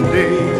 someday